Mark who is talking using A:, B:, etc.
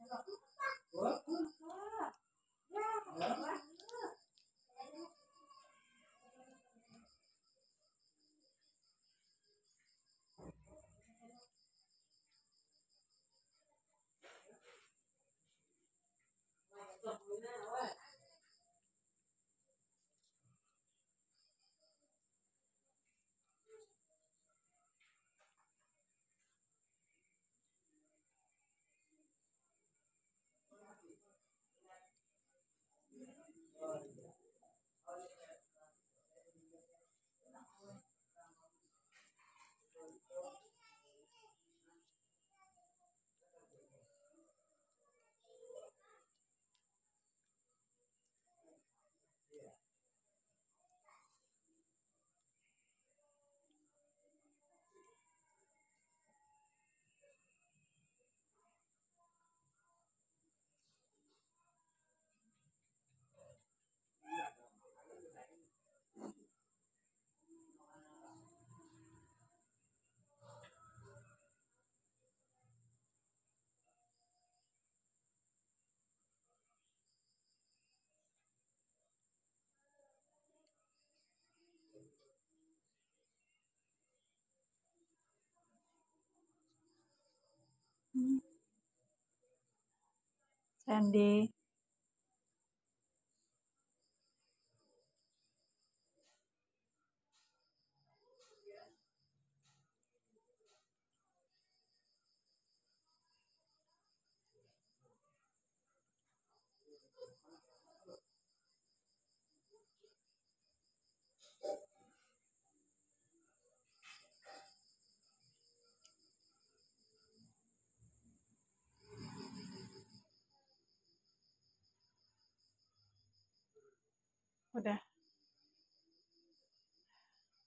A: Hãy subscribe cho Hmm. Sandy. udah